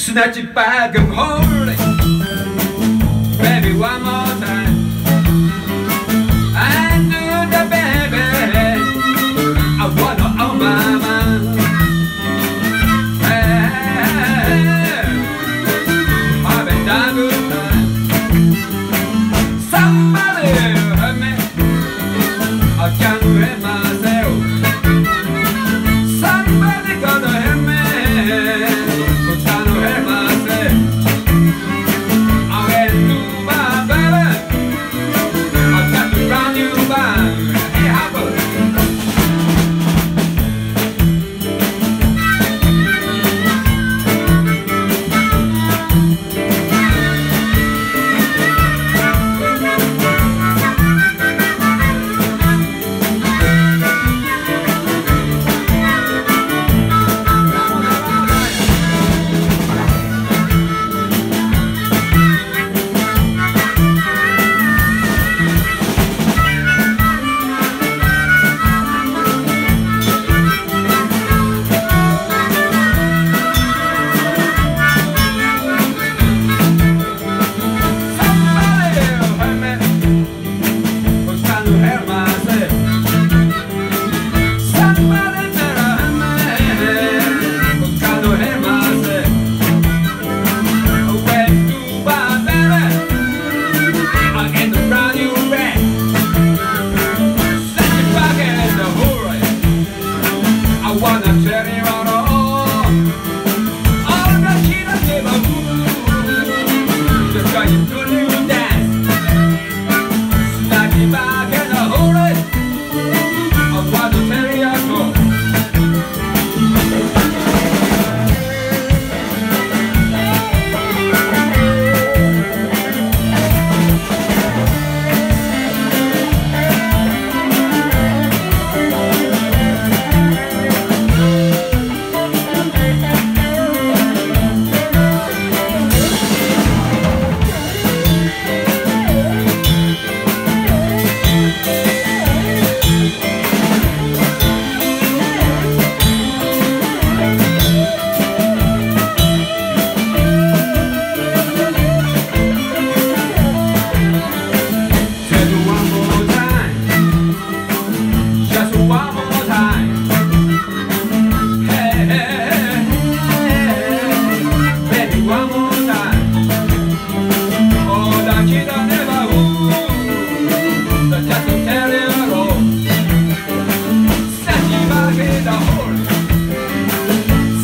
snatch it back and hold it. Baby, one more time. I do that baby. I wanna own my mind. Hey, I've been done good time. Somebody help me. I can't remember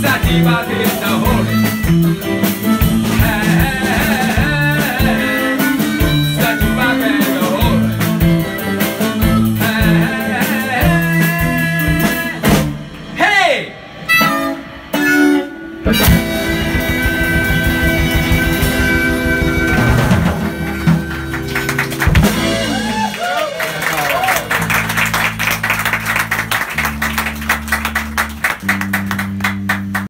Sativa did the horse.